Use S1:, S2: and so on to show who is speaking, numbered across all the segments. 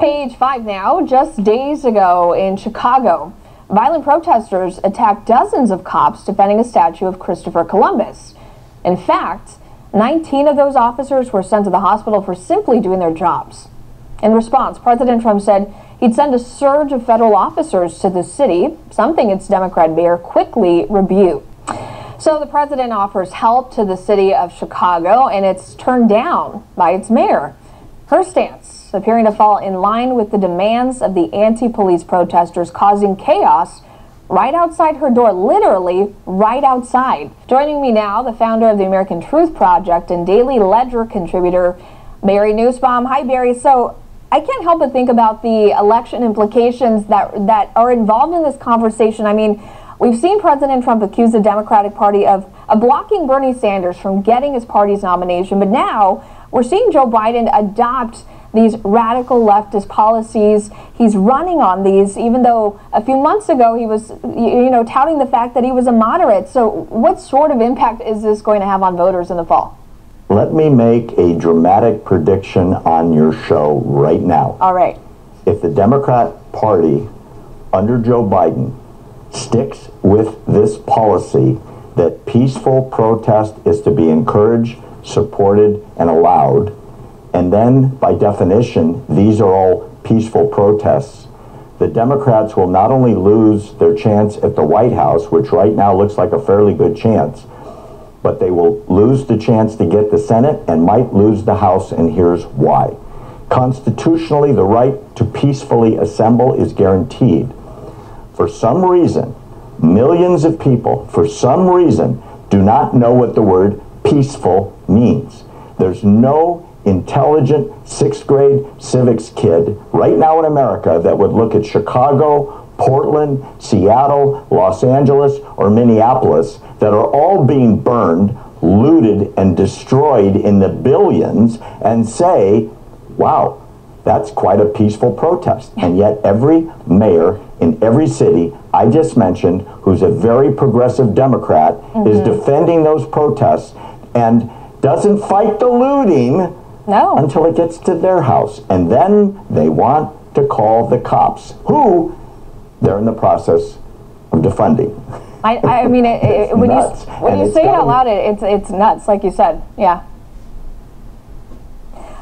S1: Page 5 now. Just days ago in Chicago, violent protesters attacked dozens of cops defending a statue of Christopher Columbus. In fact, 19 of those officers were sent to the hospital for simply doing their jobs. In response, President Trump said he'd send a surge of federal officers to the city, something its Democrat mayor quickly rebuked. So the president offers help to the city of Chicago, and it's turned down by its mayor. Her stance appearing to fall in line with the demands of the anti-police protesters causing chaos right outside her door, literally right outside. Joining me now, the founder of the American Truth Project and Daily Ledger contributor, Barry Nussbaum. Hi, Barry. So I can't help but think about the election implications that that are involved in this conversation. I mean, we've seen President Trump accuse the Democratic Party of, of blocking Bernie Sanders from getting his party's nomination, but now we're seeing Joe Biden adopt these radical leftist policies. He's running on these, even though a few months ago he was, you know, touting the fact that he was a moderate. So, what sort of impact is this going to have on voters in the fall?
S2: Let me make a dramatic prediction on your show right now.
S1: All right.
S2: If the Democrat Party under Joe Biden sticks with this policy that peaceful protest is to be encouraged supported and allowed. And then, by definition, these are all peaceful protests. The Democrats will not only lose their chance at the White House, which right now looks like a fairly good chance, but they will lose the chance to get the Senate and might lose the House, and here's why. Constitutionally, the right to peacefully assemble is guaranteed. For some reason, millions of people, for some reason, do not know what the word peaceful means. There's no intelligent sixth grade civics kid right now in America that would look at Chicago, Portland, Seattle, Los Angeles, or Minneapolis that are all being burned, looted, and destroyed in the billions and say, wow, that's quite a peaceful protest. And yet, every mayor in every city I just mentioned, who's a very progressive Democrat, mm-hmm. is defending those protests and doesn't fight the looting
S1: no.
S2: until it gets to their house. And then they want to call the cops, who they're in the process of defunding.
S1: I, I mean, it, it, when nuts. you when and you say it out loud, it, it's it's nuts, like you said. Yeah.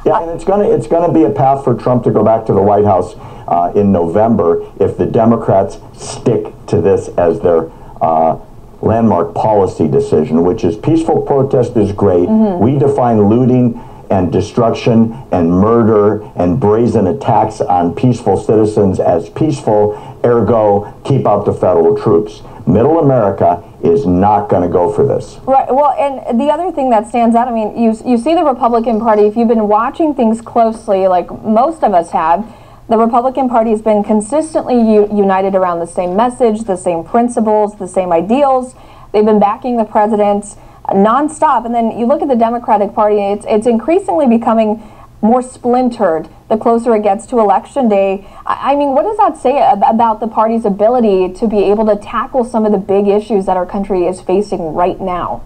S2: Yeah, and it's gonna it's gonna be a path for Trump to go back to the White House uh, in November if the Democrats stick to this as their uh, landmark policy decision, which is peaceful protest is great. Mm-hmm. We define looting and destruction and murder and brazen attacks on peaceful citizens as peaceful, ergo, keep out the federal troops. Middle America is not going to go for this.
S1: Right. Well, and the other thing that stands out, I mean, you, you see the Republican Party, if you've been watching things closely, like most of us have, the Republican Party has been consistently united around the same message, the same principles, the same ideals. They've been backing the president nonstop. And then you look at the Democratic Party, it's, it's increasingly becoming more splintered the closer it gets to election day. I, I mean, what does that say ab- about the party's ability to be able to tackle some of the big issues that our country is facing right now?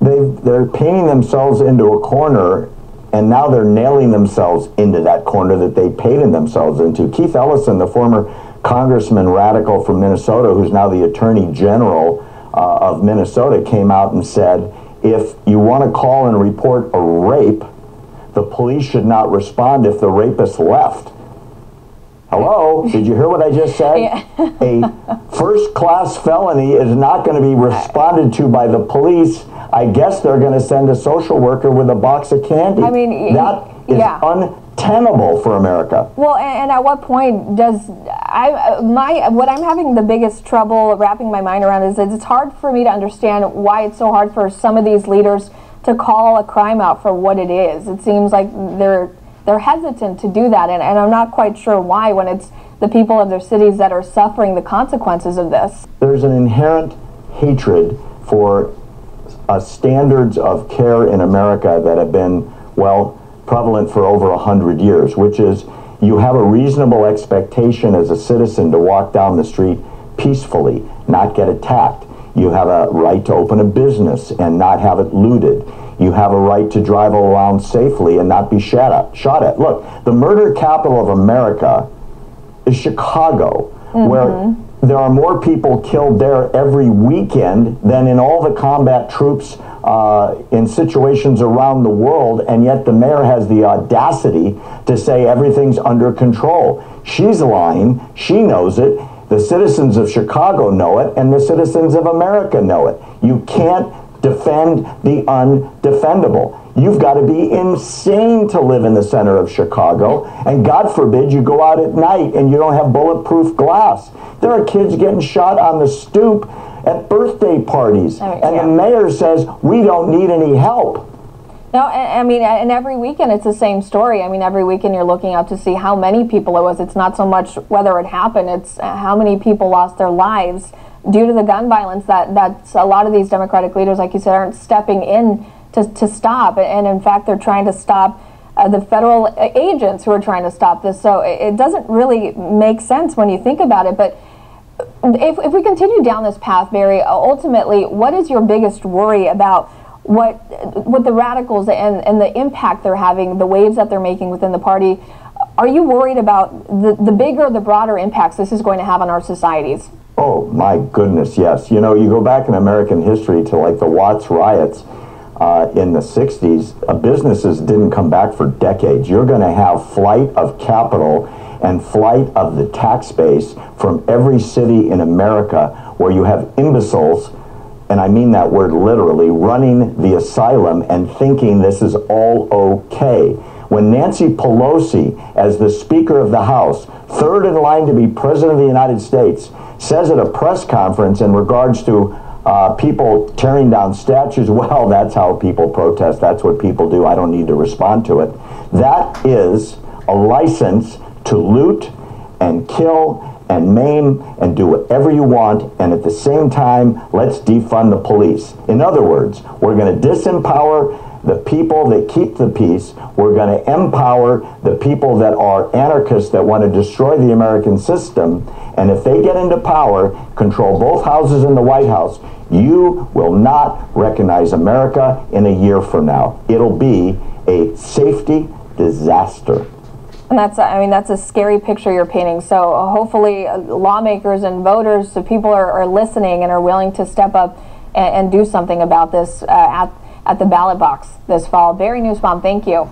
S2: they they're painting themselves into a corner and now they're nailing themselves into that corner that they painted themselves into. Keith Ellison, the former congressman radical from Minnesota, who's now the attorney general uh, of Minnesota, came out and said, if you want to call and report a rape, the police should not respond if the rapist left. Hello? Did you hear what I just said? Yeah. a first class felony is not going to be responded to by the police I guess they're going to send a social worker with a box of candy.
S1: I mean,
S2: that is yeah. untenable for America.
S1: Well, and, and, at what point does I my what I'm having the biggest trouble wrapping my mind around is that it's hard for me to understand why it's so hard for some of these leaders to call a crime out for what it is. It seems like they're they're hesitant to do that, and, and I'm not quite sure why when it's the people of their cities that are suffering the consequences of this.
S2: There's an inherent hatred for uh, standards of care in America that have been, well, prevalent for over a 100 years, which is you have a reasonable expectation as a citizen to walk down the street peacefully, not get attacked. You have a right to open a business and not have it looted. you have a right to drive around safely and not be shot at. Shot at. Look, the murder capital of America is Chicago, mm-hmm. where there are more people killed there every weekend than in all the combat troops uh, in situations around the world, and yet the mayor has the audacity to say everything's under control. She's lying. She knows it. The citizens of Chicago know it, and the citizens of America know it. You can't defend the undefendable. You've got to be insane to live in the center of Chicago. And God forbid you go out at night and you don't have bulletproof glass. There are kids getting shot on the stoop at birthday parties. and yeah. the mayor says, we don't need any help.
S1: No, I mean, and every weekend it's the same story. I mean, every weekend you're looking out to see how many people it was. It's not so much whether it happened, it's how many people lost their lives due to the gun violence that, that a lot of these Democratic leaders, like you said, aren't stepping in to, to stop. And in fact, they're trying to stop uh, the federal agents who are trying to stop this. So it, doesn't really make sense when you think about it. But if, if we continue down this path, Barry, ultimately, what is your biggest worry about what what the radicals and, and the impact they're having, the waves that they're making within the party? Are you worried about the, the bigger, the broader impacts this is going to have on our societies?
S2: Oh, my goodness, yes. You know, you go back in American history to like the Watts riots uh, in the 60s, uh, businesses didn't come back for decades. You're going to have flight of capital and flight of the tax base from every city in America where you have imbeciles, and I mean that word literally, running the asylum and thinking this is all okay. When Nancy Pelosi, as the Speaker of the House, third in line to be President of the United States, says at a press conference in regards to uh, people tearing down statues, well, that's how people protest. That's what people do. I don't need to respond to it. That is a license to loot and kill and maim and do whatever you want, and at the same time, let's defund the police. In other words, we're going to disempower the people that keep the peace. We're going to empower the people that are anarchists that want to destroy the American system. And if they get into power, control both houses in the White House, you will not recognize America in a year from now. It'll be a safety disaster.
S1: And that's, I mean, that's a scary picture you're painting. So uh, hopefully, uh, lawmakers and voters, so people are, are, listening and are willing to step up and, and do something about this uh, at at the ballot box this fall. Barry Nussbaum, thank you.